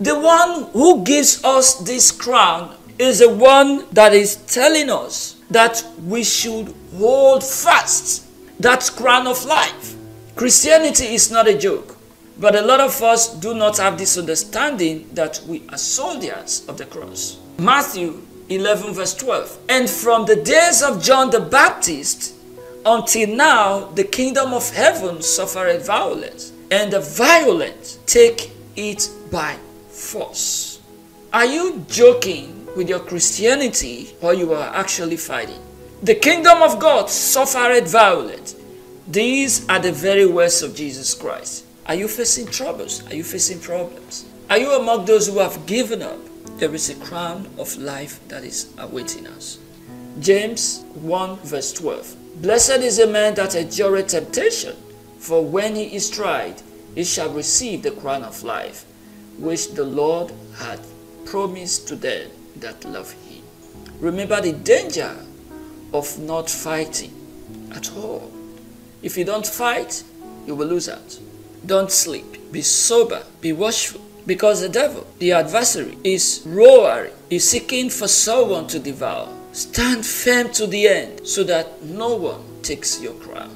The one who gives us this crown is the one that is telling us that we should hold fast that crown of life. Christianity is not a joke, but a lot of us do not have this understanding that we are soldiers of the cross. Matthew 11, verse 12. And from the days of John the Baptist until now, the kingdom of heaven suffered violence, and the violent take it by force. Are you joking with your Christianity or you are actually fighting? The kingdom of God suffered violence. These are the very words of Jesus Christ. Are you facing troubles? Are you facing problems? Are you among those who have given up? There is a crown of life that is awaiting us. James 1 verse 12. Blessed is the man that endureth temptation, for when he is tried, he shall receive the crown of life, which the Lord had promised to them that love him. Remember the danger of not fighting at all. If you don't fight, you will lose out. Don't sleep. Be sober. Be watchful. Because the devil, the adversary, is roaring, is seeking for someone to devour. Stand firm to the end so that no one takes your crown.